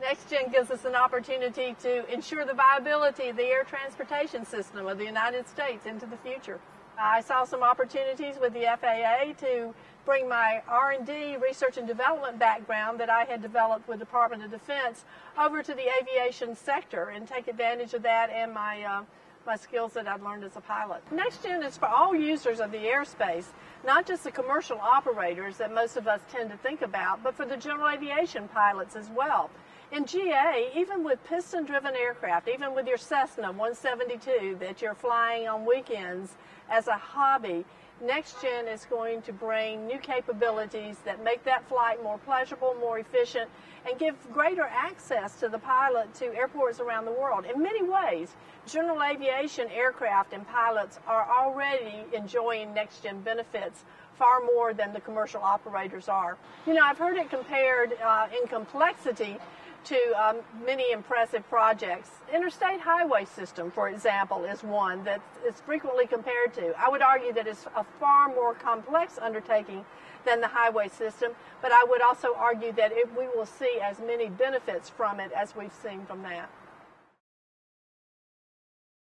NextGen gives us an opportunity to ensure the viability of the air transportation system of the United States into the future. I saw some opportunities with the FAA to bring my R&D, research and development background that I had developed with the Department of Defense over to the aviation sector and take advantage of that and my uh, my skills that I've learned as a pilot. NextGen is for all users of the airspace, not just the commercial operators that most of us tend to think about, but for the general aviation pilots as well. In GA, even with piston driven aircraft, even with your Cessna 172 that you're flying on weekends as a hobby, next gen is going to bring new capabilities that make that flight more pleasurable, more efficient, and give greater access to the pilot to airports around the world. In many ways, general aviation aircraft and pilots are already enjoying next gen benefits far more than the commercial operators are. You know, I've heard it compared uh, in complexity to um, many impressive projects. Interstate highway system, for example, is one that is frequently compared to. I would argue that it's a far more complex undertaking than the highway system, but I would also argue that it, we will see as many benefits from it as we've seen from that.